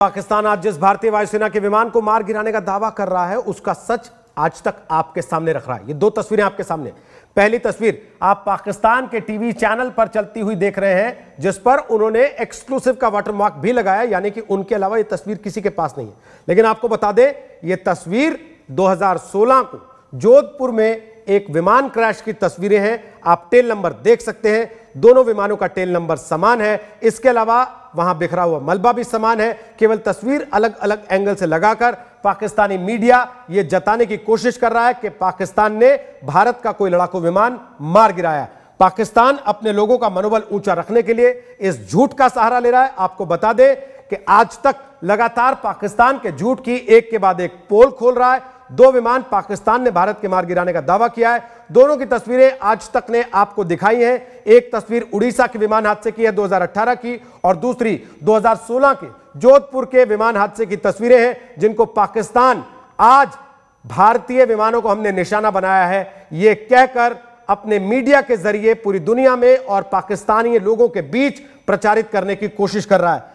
पाकिस्तान आज जिस भारतीय वायुसेना के विमान को मार गिराने का दावा कर रहा है, उसका सच आज तक आपके सामने रख रहा है। ये दो तस्वीरें आपके सामने पहली तस्वीर आप पाकिस्तान के टीवी चैनल पर चलती हुई देख रहे हैं, जिस पर उन्होंने एक्सक्लूसिव का वाटरमार्क भी लगाया यानी कि उनके अलावा ये तस्वीर किसी के पास नहीं है। लेकिन आपको बता दें, ये तस्वीर 2016 को जोधपुर में एक विमान क्रैश की तस्वीरें हैं। आप टेल नंबर देख सकते हैं। दोनों विमानों का टेल नंबर समान है। इसके अलावा वहाँ बिखरा हुआ मलबा भी समान है। केवल तस्वीर अलग अलग एंगल से लगाकर पाकिस्तानी मीडिया यह जताने की कोशिश कर रहा है कि पाकिस्तान ने भारत का कोई लड़ाकू विमान मार गिराया। पाकिस्तान अपने लोगों का मनोबल ऊँचा रखने के लिए इस झूठ का सहारा ले रहा है। आपको बता दें कि आज तक लगातार पाकिस्तान के झूठ की एक के बाद एक पोल खोल रहा है। दो विमान पाकिस्तान ने भारत के मार गिराने का दावा किया है। दोनों की तस्वीरें आज तक ने आपको दिखाई हैं। एक तस्वीर उड़ीसा के विमान हादसे की है 2018 की, और दूसरी 2016 के जोधपुर के विमान हादसे की तस्वीरें हैं, जिनको पाकिस्तान आज भारतीय विमानों को हमने निशाना बनाया है। यह कहकर अपने मीडिया के ज़रिए पूरी दुनिया में और पाकिस्तानी लोगों के बीच प्रचारित करने की कोशिश कर रहा है।